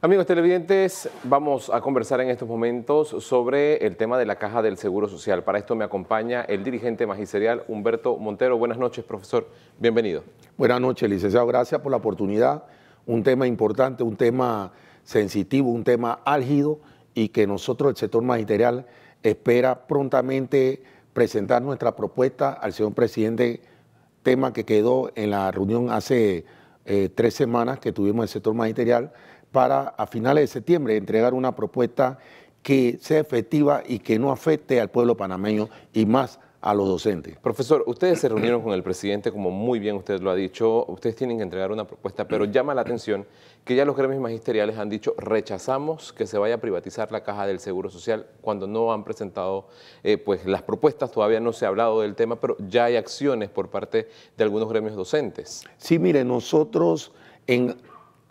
Amigos televidentes, vamos a conversar en estos momentos sobre el tema de la caja del Seguro Social. Para esto me acompaña el dirigente magisterial Humberto Montero. Buenas noches, profesor. Bienvenido. Buenas noches, licenciado. Gracias por la oportunidad. Un tema importante, un tema sensitivo, un tema álgido y que nosotros, el sector magisterial, espera prontamente presentar nuestra propuesta al señor presidente, tema que quedó en la reunión hace eh, tres semanas que tuvimos el sector magisterial para a finales de septiembre entregar una propuesta que sea efectiva y que no afecte al pueblo panameño y más a los docentes. Profesor, ustedes se reunieron con el presidente, como muy bien usted lo ha dicho, ustedes tienen que entregar una propuesta, pero llama la atención que ya los gremios magisteriales han dicho rechazamos que se vaya a privatizar la caja del Seguro Social cuando no han presentado eh, pues las propuestas, todavía no se ha hablado del tema, pero ya hay acciones por parte de algunos gremios docentes. Sí, mire, nosotros en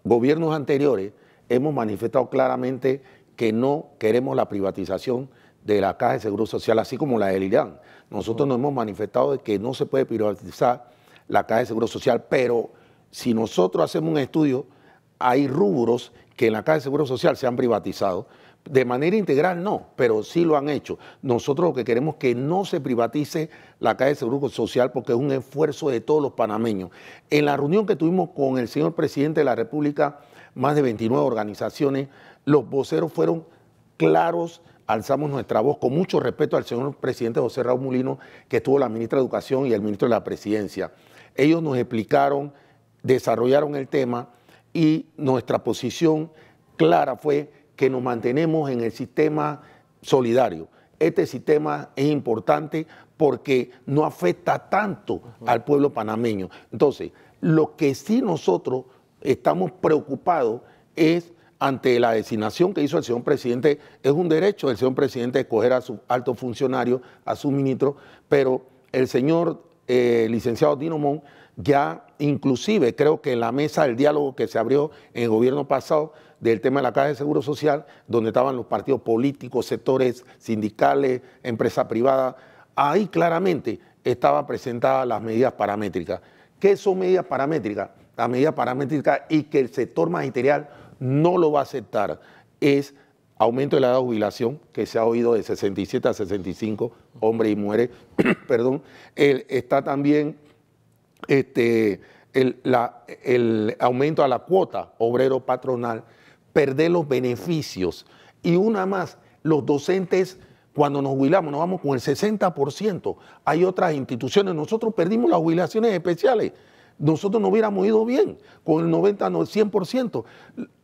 gobiernos anteriores hemos manifestado claramente que no queremos la privatización de la Caja de Seguro Social, así como la del Irán. Nosotros nos hemos manifestado de que no se puede privatizar la Caja de Seguro Social, pero si nosotros hacemos un estudio, hay rubros que en la Caja de Seguro Social se han privatizado. De manera integral no, pero sí lo han hecho. Nosotros lo que queremos es que no se privatice la Caja de Seguro Social porque es un esfuerzo de todos los panameños. En la reunión que tuvimos con el señor presidente de la República, más de 29 organizaciones, los voceros fueron claros, alzamos nuestra voz con mucho respeto al señor presidente José Raúl Mulino, que estuvo la ministra de Educación y el ministro de la Presidencia. Ellos nos explicaron, desarrollaron el tema y nuestra posición clara fue que nos mantenemos en el sistema solidario. Este sistema es importante porque no afecta tanto al pueblo panameño. Entonces, lo que sí nosotros estamos preocupados es ante la designación que hizo el señor presidente, es un derecho del señor presidente escoger a su alto funcionario, a su ministro, pero el señor eh, licenciado Dinomón ya inclusive creo que en la mesa del diálogo que se abrió en el gobierno pasado del tema de la Caja de Seguro Social, donde estaban los partidos políticos, sectores sindicales, empresa privada, ahí claramente estaban presentadas las medidas paramétricas. ¿Qué son medidas paramétricas? Las medidas paramétricas y que el sector magisterial no lo va a aceptar es aumento de la edad de jubilación, que se ha oído de 67 a 65, hombres y mujeres, perdón. está también este, el, el aumento a la cuota obrero patronal, perder los beneficios. Y una más, los docentes, cuando nos jubilamos, nos vamos con el 60%. Hay otras instituciones, nosotros perdimos las jubilaciones especiales. Nosotros no hubiéramos ido bien con el 90, no, el 100%.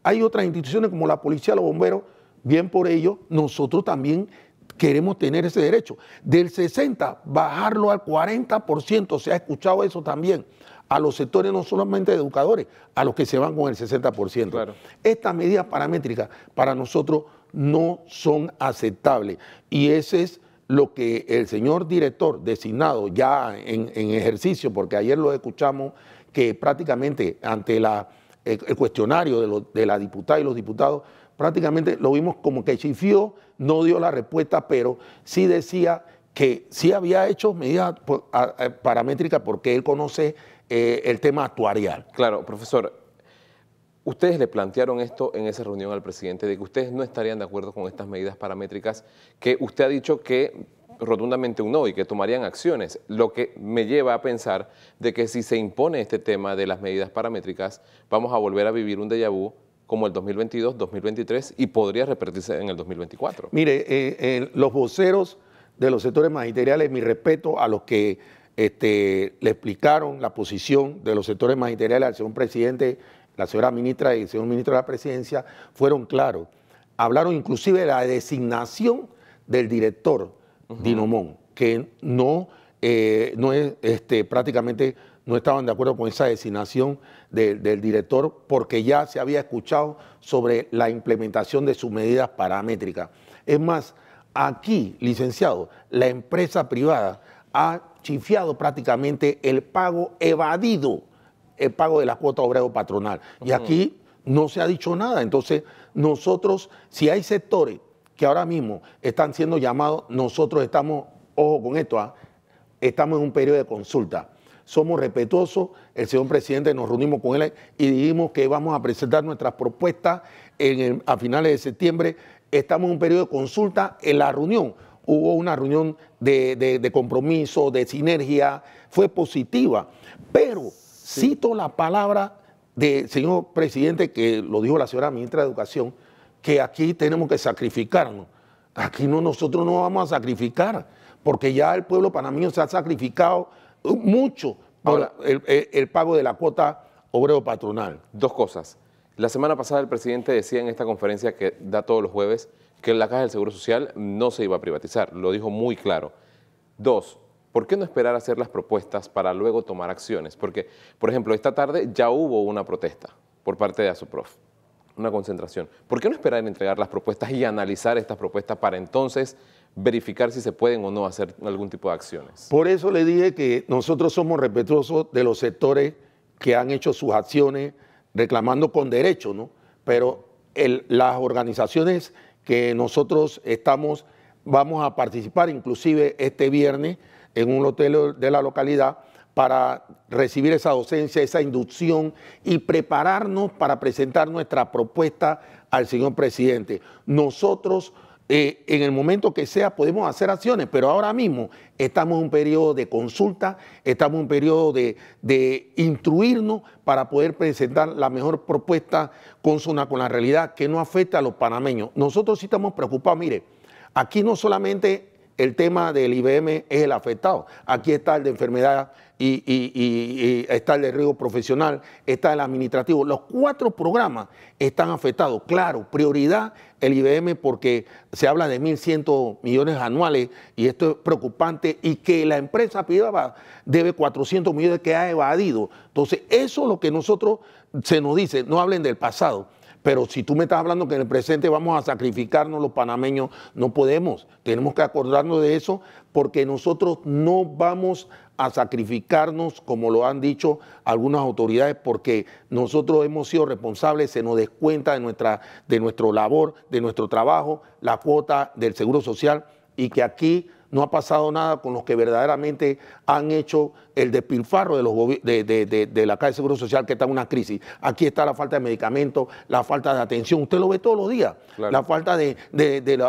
Hay otras instituciones como la policía, los bomberos, bien por ello, nosotros también queremos tener ese derecho. Del 60, bajarlo al 40%, se ha escuchado eso también, a los sectores no solamente de educadores, a los que se van con el 60%. Estas medidas paramétricas para nosotros no son aceptables y ese es lo que el señor director designado ya en, ejercicio, porque ayer lo escuchamos, que prácticamente ante la, el, cuestionario de, de la diputada y los diputados, prácticamente lo vimos como que chifió, no dio la respuesta, pero sí decía que sí había hecho medidas paramétricas porque él conoce eh, el tema actuarial. Claro, profesor, ustedes le plantearon esto en esa reunión al presidente, de que ustedes no estarían de acuerdo con estas medidas paramétricas, que usted ha dicho que rotundamente un no y que tomarían acciones, lo que me lleva a pensar de que si se impone este tema de las medidas paramétricas, vamos a volver a vivir un déjà vu como el 2022, 2023 y podría repetirse en el 2024. Mire, eh, eh, los voceros de los sectores magisteriales, mi respeto a los que este, le explicaron la posición de los sectores magisteriales al señor presidente, la señora ministra y el señor ministro de la presidencia, fueron claros. Hablaron inclusive de la designación del director Dinomón, que no, eh, no es este, prácticamente no estaban de acuerdo con esa designación del director porque ya se había escuchado sobre la implementación de sus medidas paramétricas. Es más, aquí, licenciado, la empresa privada ha chifiado prácticamente el pago evadido, el pago de la cuota obrero patronal. Y aquí no se ha dicho nada. Entonces, nosotros, si hay sectores que ahora mismo están siendo llamados, nosotros estamos, ojo con esto, ¿ah? Estamos en un periodo de consulta somos respetuosos. El señor presidente nos reunimos con él y dijimos que vamos a presentar nuestras propuestas a finales de septiembre. Estamos en un periodo de consulta. En la reunión hubo una reunión de, compromiso, de sinergia, fue positiva. Pero cito la palabra del señor presidente, que lo dijo la señora ministra de Educación, que aquí tenemos que sacrificarnos. Aquí no, nosotros no vamos a sacrificar, porque ya el pueblo panameño se ha sacrificado mucho por el, pago de la cuota obrero patronal. Dos cosas. La semana pasada el presidente decía en esta conferencia que da todos los jueves que la Caja del Seguro Social no se iba a privatizar, lo dijo muy claro. Dos, ¿por qué no esperar a hacer las propuestas para luego tomar acciones? Porque, por ejemplo, esta tarde ya hubo una protesta por parte de ASOPROF, una concentración. ¿Por qué no esperar en entregar las propuestas y analizar estas propuestas para entonces verificar si se pueden o no hacer algún tipo de acciones? Por eso le dije que nosotros somos respetuosos de los sectores que han hecho sus acciones reclamando con derecho, ¿no? Pero las organizaciones que nosotros estamos, vamos a participar inclusive este viernes en un hotel de la localidad para recibir esa docencia, esa inducción y prepararnos para presentar nuestra propuesta al señor presidente. Nosotros eh, en el momento que sea podemos hacer acciones, pero ahora mismo estamos en un periodo de consulta, estamos en un periodo de, de instruirnos para poder presentar la mejor propuesta consona con la realidad que no afecta a los panameños. Nosotros sí estamos preocupados, mire, aquí no solamente el tema del IBM es el afectado. Aquí está el de enfermedad y, está el de riesgo profesional, está el administrativo. Los cuatro programas están afectados. Claro, prioridad el IBM porque se habla de 1.100 millones anuales y esto es preocupante y que la empresa privada debe 400 millones que ha evadido. Entonces, eso es lo que nosotros se nos dice, no hablen del pasado. Pero si tú me estás hablando que en el presente vamos a sacrificarnos los panameños, no podemos. Tenemos que acordarnos de eso porque nosotros no vamos a sacrificarnos, como lo han dicho algunas autoridades, porque nosotros hemos sido responsables, se nos descuenta de nuestra de nuestro labor, de nuestro trabajo, la cuota del Seguro Social y que aquí no ha pasado nada con los que verdaderamente han hecho el despilfarro de, los de, la Caja de Seguro Social que está en una crisis. Aquí está la falta de medicamentos, la falta de atención, usted lo ve todos los días, la falta de,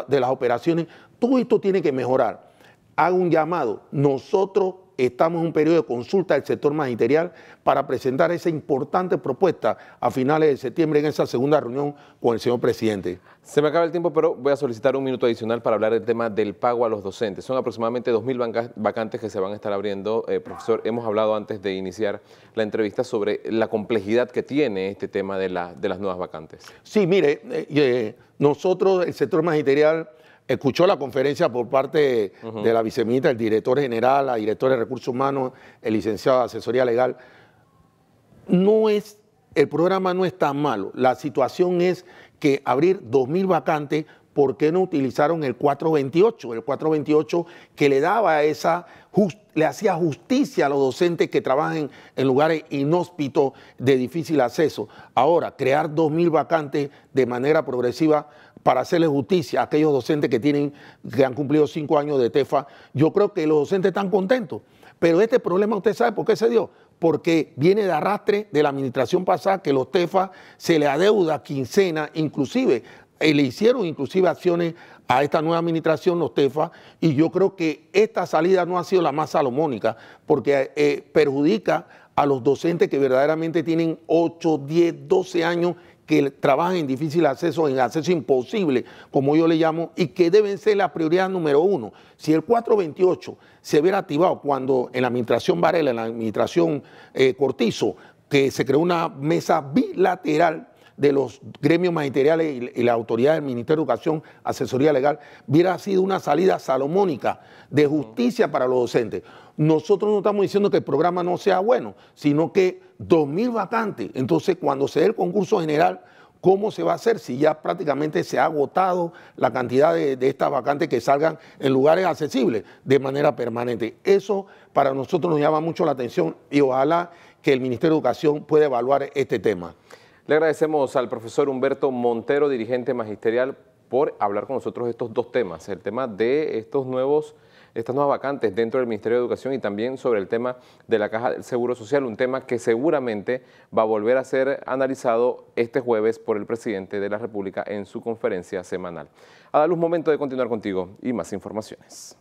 las operaciones. Todo esto tiene que mejorar. Hago un llamado. Nosotros estamos en un periodo de consulta del sector magisterial para presentar esa importante propuesta a finales de septiembre en esa segunda reunión con el señor presidente. Se me acaba el tiempo, pero voy a solicitar un minuto adicional para hablar del tema del pago a los docentes. Son aproximadamente 2.000 vacantes que se van a estar abriendo. Eh, profesor, hemos hablado antes de iniciar la entrevista sobre la complejidad que tiene este tema de, la, de las nuevas vacantes. Sí, mire, eh, eh, nosotros, el sector magisterial, escuchó la conferencia por parte de la viceministra, el director general, la directora de recursos humanos, el licenciado de asesoría legal. No es, el programa no es tan malo. La situación es que abrir 2.000 vacantes, ¿por qué no utilizaron el 428? El 428 que le daba esa, le hacía justicia a los docentes que trabajan en lugares inhóspitos de difícil acceso. Ahora, crear 2.000 vacantes de manera progresiva para hacerle justicia a aquellos docentes que, tienen, que han cumplido cinco años de TEFA, yo creo que los docentes están contentos. Pero este problema, ¿usted sabe por qué se dio? Porque viene de arrastre de la administración pasada que los TEFA se le adeuda quincena, inclusive, y le hicieron inclusive acciones a esta nueva administración, los TEFA, y yo creo que esta salida no ha sido la más salomónica, porque eh, perjudica a los docentes que verdaderamente tienen 8, 10, 12 años que trabajan en difícil acceso, en acceso imposible, como yo le llamo, y que deben ser la prioridad número uno. Si el 428 se hubiera activado cuando en la administración Varela, en la administración eh, Cortizo, que se creó una mesa bilateral de los gremios magisteriales y, la autoridad del Ministerio de Educación, asesoría legal, hubiera sido una salida salomónica de justicia para los docentes. Nosotros no estamos diciendo que el programa no sea bueno, sino que 2.000 vacantes. Entonces, cuando se dé el concurso general, ¿cómo se va a hacer si ya prácticamente se ha agotado la cantidad de, de, estas vacantes que salgan en lugares accesibles de manera permanente? Eso para nosotros nos llama mucho la atención y ojalá que el Ministerio de Educación pueda evaluar este tema. Le agradecemos al profesor Humberto Montero, dirigente magisterial, por hablar con nosotros estos dos temas, el tema de estos nuevos estas nuevas vacantes dentro del Ministerio de Educación y también sobre el tema de la Caja del Seguro Social, un tema que seguramente va a volver a ser analizado este jueves por el presidente de la República en su conferencia semanal. A darle un momento de continuar contigo y más informaciones.